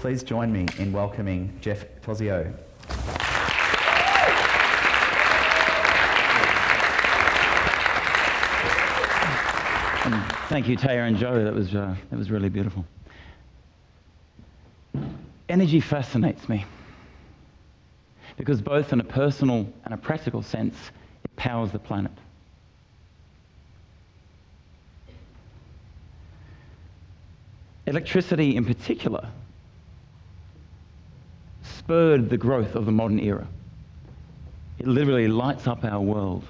Please join me in welcoming Geoff Tosio. Thank you, Taya and Joe. That was, uh, that was really beautiful. Energy fascinates me because, both in a personal and a practical sense, it powers the planet. Electricity, in particular, spurred the growth of the modern era. It literally lights up our world.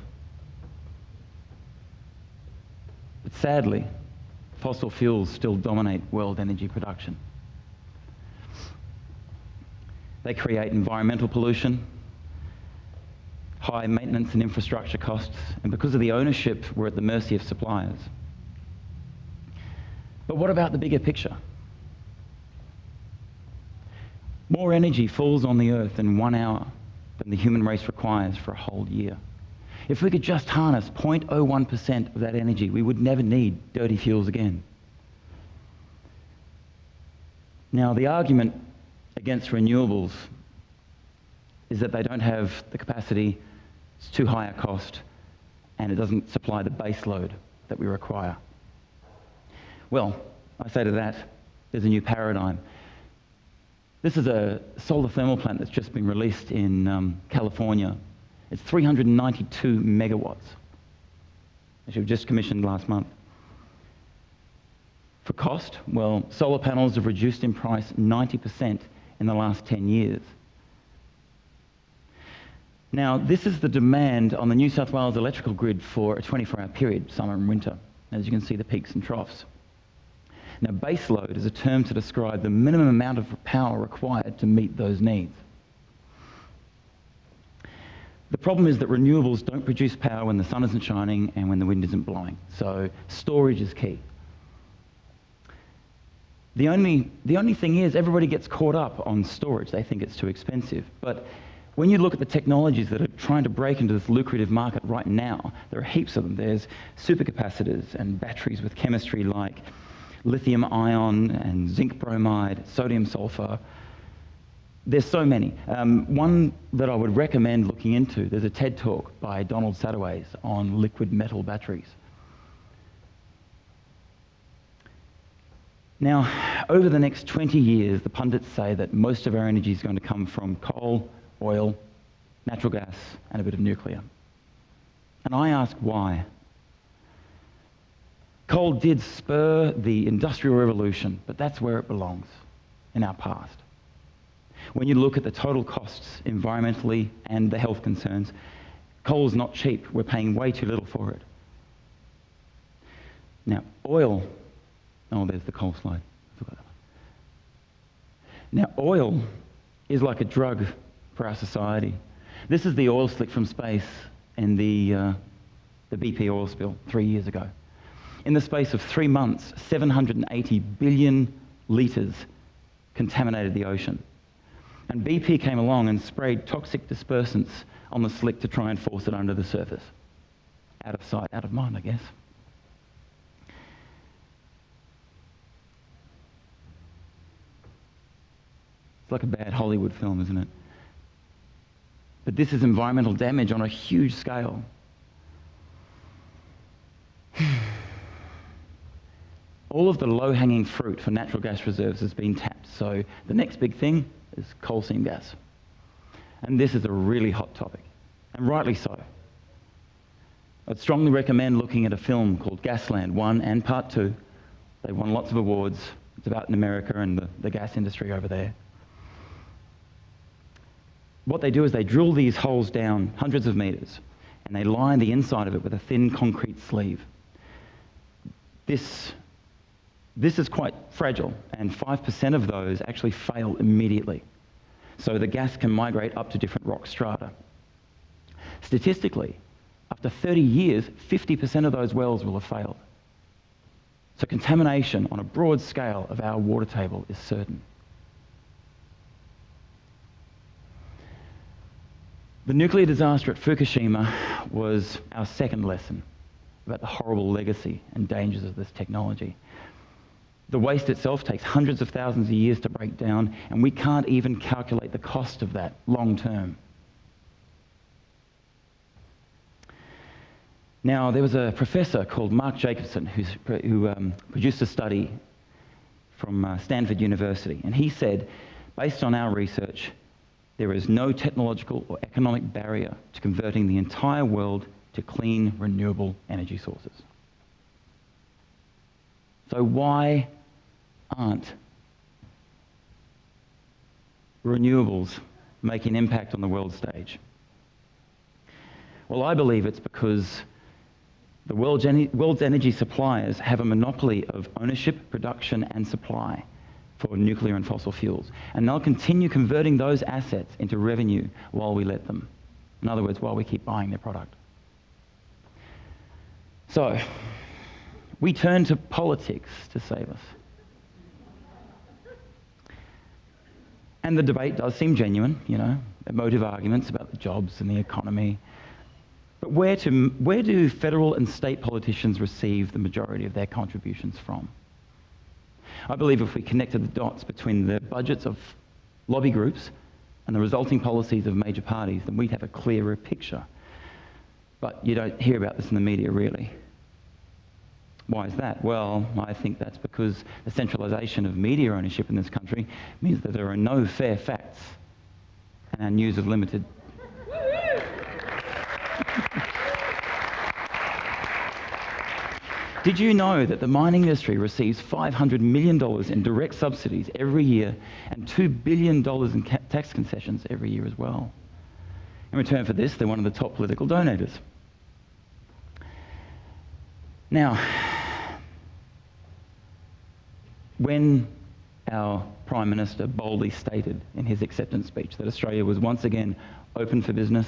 But sadly, fossil fuels still dominate world energy production. They create environmental pollution, high maintenance and infrastructure costs, and because of the ownership, we're at the mercy of suppliers. But what about the bigger picture? More energy falls on the earth in one hour than the human race requires for a whole year. If we could just harness 0.01% of that energy, we would never need dirty fuels again. Now, the argument against renewables is that they don't have the capacity, it's too high a cost, and it doesn't supply the base load that we require. Well, I say to that, there's a new paradigm. This is a solar thermal plant that's just been released in um, California. It's 392 megawatts, which was just commissioned last month. For cost, well, solar panels have reduced in price 90% in the last 10 years. Now, this is the demand on the New South Wales electrical grid for a 24 hour period, summer and winter, as you can see the peaks and troughs. Now, baseload is a term to describe the minimum amount of power required to meet those needs. The problem is that renewables don't produce power when the sun isn't shining and when the wind isn't blowing. So storage is key. The only, the only thing is, everybody gets caught up on storage. They think it's too expensive. But when you look at the technologies that are trying to break into this lucrative market right now, there are heaps of them. There's supercapacitors and batteries with chemistry like lithium ion and zinc bromide, sodium sulfur. There's so many. Um, one that I would recommend looking into, there's a TED talk by Donald Sadoway on liquid metal batteries. Now, over the next 20 years, the pundits say that most of our energy is going to come from coal, oil, natural gas, and a bit of nuclear. And I ask why. Coal did spur the Industrial Revolution, but that's where it belongs, in our past. When you look at the total costs environmentally and the health concerns, coal is not cheap. We're paying way too little for it. Now, oil, oh, there's the coal slide. Now, oil is like a drug for our society. This is the oil slick from space and the, uh, the BP oil spill three years ago. In the space of three months, 780 billion litres contaminated the ocean. And BP came along and sprayed toxic dispersants on the slick to try and force it under the surface. Out of sight, out of mind, I guess. It's like a bad Hollywood film, isn't it? But this is environmental damage on a huge scale. All of the low-hanging fruit for natural gas reserves has been tapped. So the next big thing is coal seam gas. And this is a really hot topic, and rightly so. I'd strongly recommend looking at a film called Gasland 1 and Part 2. They won lots of awards. It's about in America and the, the gas industry over there. What they do is they drill these holes down hundreds of meters and they line the inside of it with a thin concrete sleeve. This this is quite fragile, and 5% of those actually fail immediately. So the gas can migrate up to different rock strata. Statistically, after 30 years, 50% of those wells will have failed. So contamination on a broad scale of our water table is certain. The nuclear disaster at Fukushima was our second lesson about the horrible legacy and dangers of this technology. The waste itself takes hundreds of thousands of years to break down, and we can't even calculate the cost of that long term. Now, there was a professor called Mark Jacobson who um, produced a study from uh, Stanford University, and he said, based on our research, there is no technological or economic barrier to converting the entire world to clean, renewable energy sources. So, why aren't renewables making an impact on the world stage? Well, I believe it's because the world's, energy suppliers have a monopoly of ownership, production, and supply for nuclear and fossil fuels. And they'll continue converting those assets into revenue while we let them. In other words, while we keep buying their product. So, we turn to politics to save us. And the debate does seem genuine, you know, emotive arguments about the jobs and the economy. But where, to, where do federal and state politicians receive the majority of their contributions from? I believe if we connected the dots between the budgets of lobby groups and the resulting policies of major parties, then we'd have a clearer picture. But you don't hear about this in the media, really. Why is that? Well, I think that's because the centralisation of media ownership in this country means that there are no fair facts and our news is limited. Did you know that the mining industry receives $500 million in direct subsidies every year and $2 billion in tax concessions every year as well? In return for this, they're one of the top political donors. Now, when our Prime Minister boldly stated in his acceptance speech that Australia was once again open for business,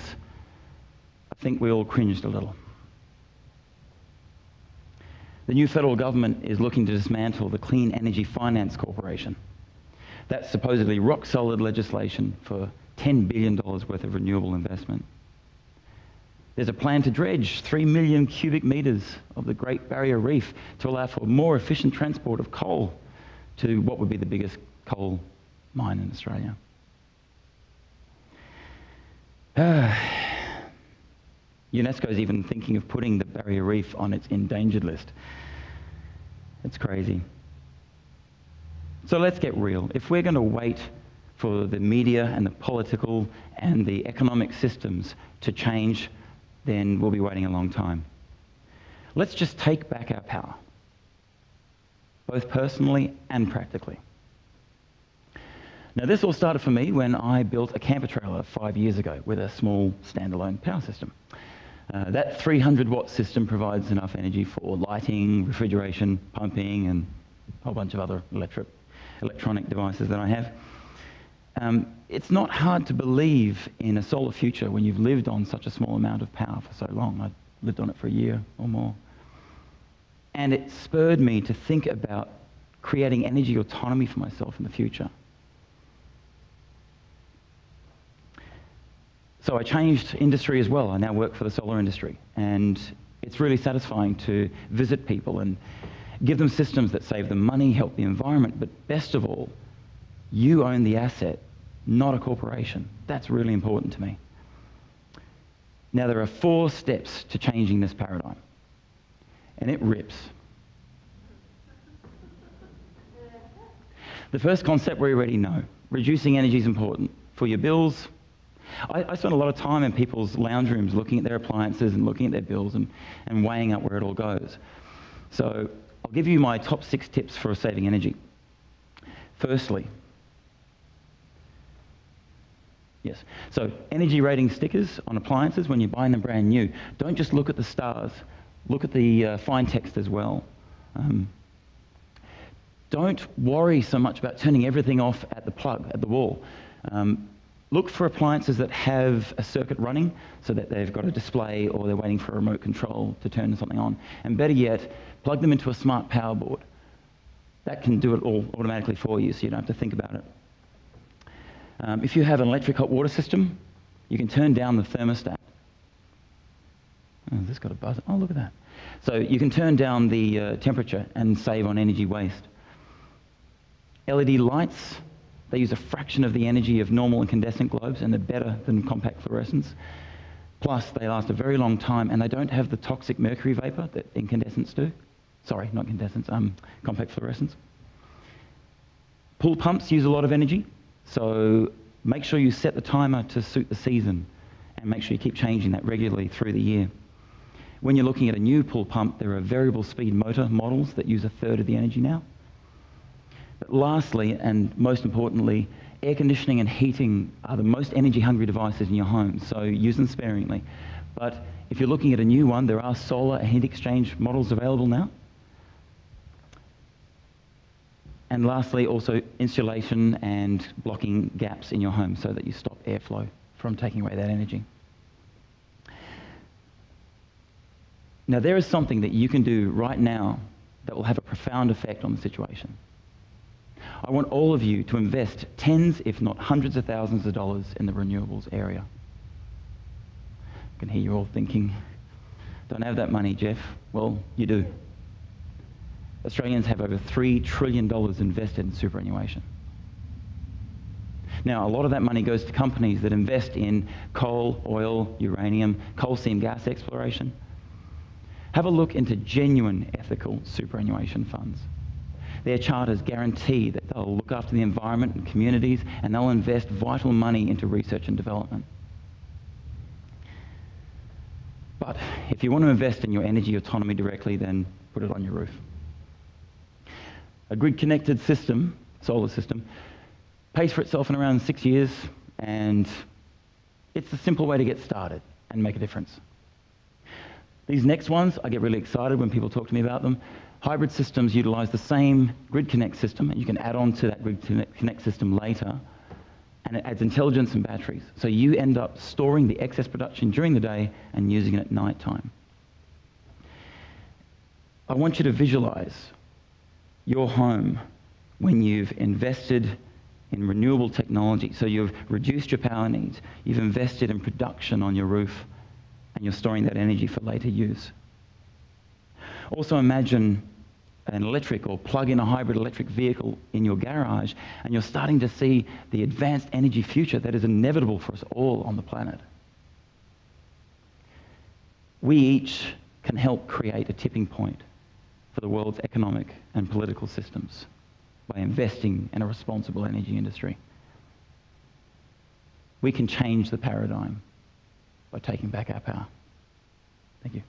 I think we all cringed a little. The new federal government is looking to dismantle the Clean Energy Finance Corporation. That's supposedly rock solid legislation for $10 billion worth of renewable investment. There's a plan to dredge 3 million cubic metres of the Great Barrier Reef to allow for more efficient transport of coal to what would be the biggest coal mine in Australia. Uh, UNESCO is even thinking of putting the Barrier Reef on its endangered list. It's crazy. So let's get real. If we're going to wait for the media and the political and the economic systems to change, then we'll be waiting a long time. Let's just take back our power, both personally and practically. Now, this all started for me when I built a camper trailer five years ago with a small standalone power system. Uh, that 300 watt system provides enough energy for lighting, refrigeration, pumping, and a whole bunch of other electric, electronic devices that I have. Um, it's not hard to believe in a solar future when you've lived on such a small amount of power for so long. I lived on it for a year or more. And it spurred me to think about creating energy autonomy for myself in the future. So I changed industry as well. I now work for the solar industry. And it's really satisfying to visit people and give them systems that save them money, help the environment, but best of all, you own the asset, not a corporation. That's really important to me. Now, there are four steps to changing this paradigm, and it rips. The first concept we already know reducing energy is important for your bills, I, I spend a lot of time in people's lounge rooms looking at their appliances and looking at their bills and, and weighing up where it all goes. So I'll give you my top six tips for saving energy. Firstly, Yes. So energy rating stickers on appliances when you're buying them brand new. Don't just look at the stars. Look at the uh, fine text as well. Um, don't worry so much about turning everything off at the plug, at the wall. Um, Look for appliances that have a circuit running so that they've got a display or they're waiting for a remote control to turn something on. And better yet, plug them into a smart power board. That can do it all automatically for you so you don't have to think about it. Um, if you have an electric hot water system, you can turn down the thermostat. Oh, this got a buzz. Oh, look at that. So you can turn down the uh, temperature and save on energy waste. LED lights, they use a fraction of the energy of normal incandescent globes and they're better than compact fluorescents. Plus, they last a very long time and they don't have the toxic mercury vapor that incandescents do. Sorry, not incandescents, um, compact fluorescents. Pool pumps use a lot of energy, so make sure you set the timer to suit the season and make sure you keep changing that regularly through the year. When you're looking at a new pool pump, there are variable speed motor models that use a third of the energy now. But lastly, and most importantly, air conditioning and heating are the most energy hungry devices in your home, so use them sparingly. But if you're looking at a new one, there are solar and heat exchange models available now. And lastly, also insulation and blocking gaps in your home so that you stop airflow from taking away that energy. Now, there is something that you can do right now that will have a profound effect on the situation. I want all of you to invest tens, if not hundreds of thousands of dollars in the renewables area. I can hear you all thinking, don't have that money, Geoff. Well, you do. Australians have over $3 trillion invested in superannuation. Now, a lot of that money goes to companies that invest in coal, oil, uranium, coal seam gas exploration. Have a look into genuine ethical superannuation funds. Their charters guarantee that they'll look after the environment and communities and they'll invest vital money into research and development. But if you want to invest in your energy autonomy directly, then put it on your roof. A grid connected system, solar system, pays for itself in around six years, and it's a simple way to get started and make a difference. These next ones, I get really excited when people talk to me about them. Hybrid systems utilize the same Grid Connect system, and you can add on to that Grid Connect system later, and it adds intelligence and batteries. So you end up storing the excess production during the day and using it at night time. I want you to visualize your home when you've invested in renewable technology. So you've reduced your power needs, you've invested in production on your roof, and you're storing that energy for later use. Also imagine an electric or plug in a hybrid electric vehicle in your garage, and you're starting to see the advanced energy future that is inevitable for us all on the planet. We each can help create a tipping point for the world's economic and political systems by investing in a responsible energy industry. We can change the paradigm by taking back our power. Thank you.